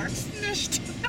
magst nicht.